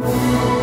Música